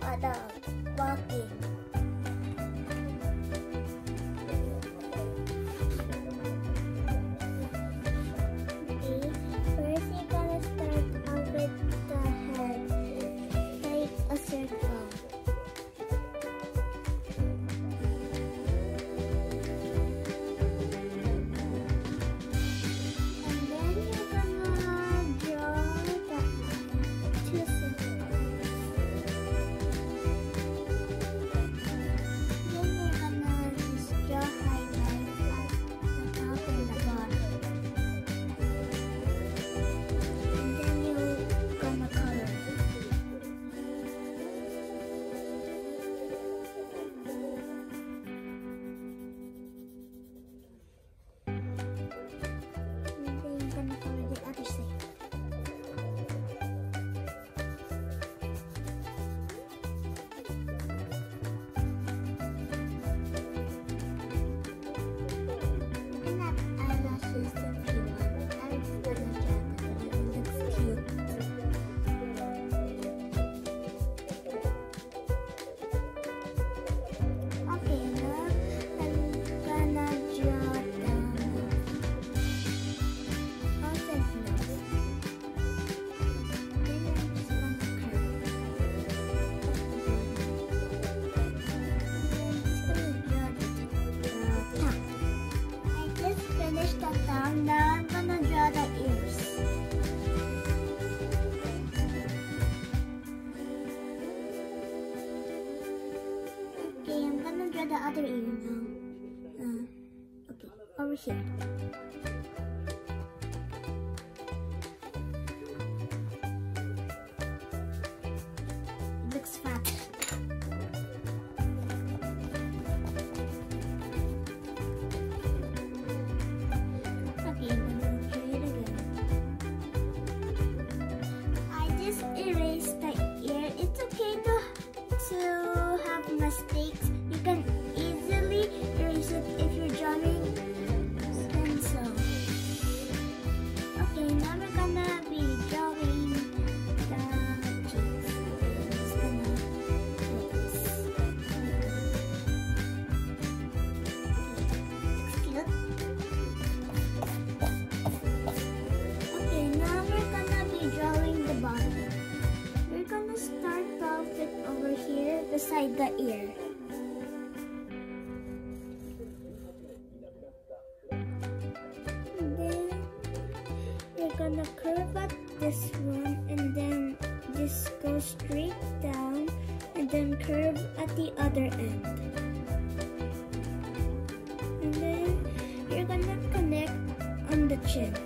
好的。the other ear now. Uh, okay, over here. beside the ear. Then we're gonna curve up this one and then just go straight down and then curve at the other end. And then you're gonna connect on the chin.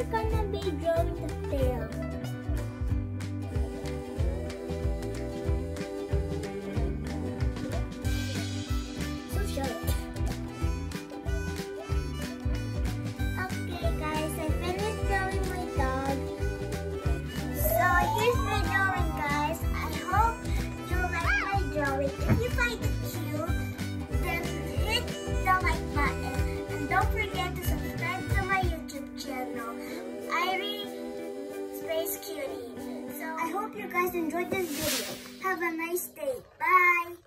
we're gonna be drawing the tail. I Space Cutie. So I hope you guys enjoyed this video. Have a nice day. Bye.